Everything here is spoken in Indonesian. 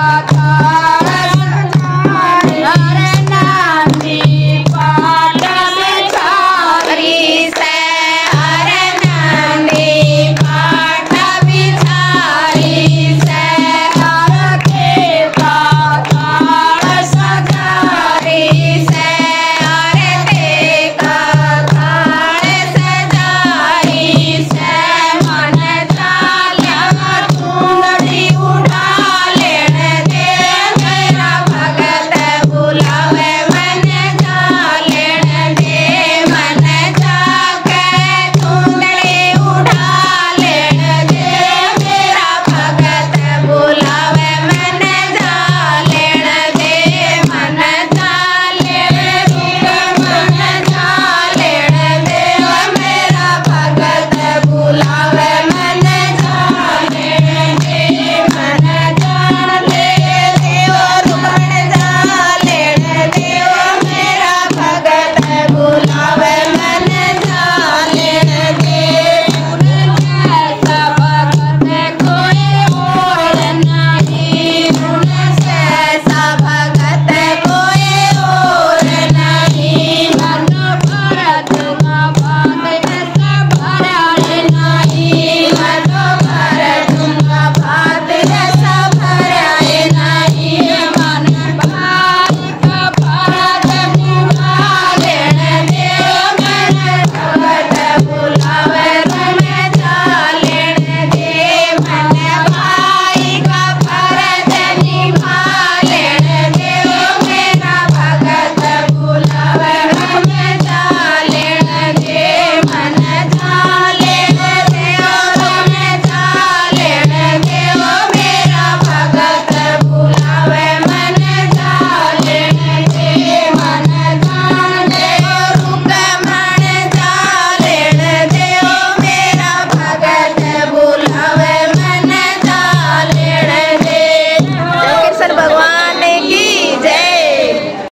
Jakarta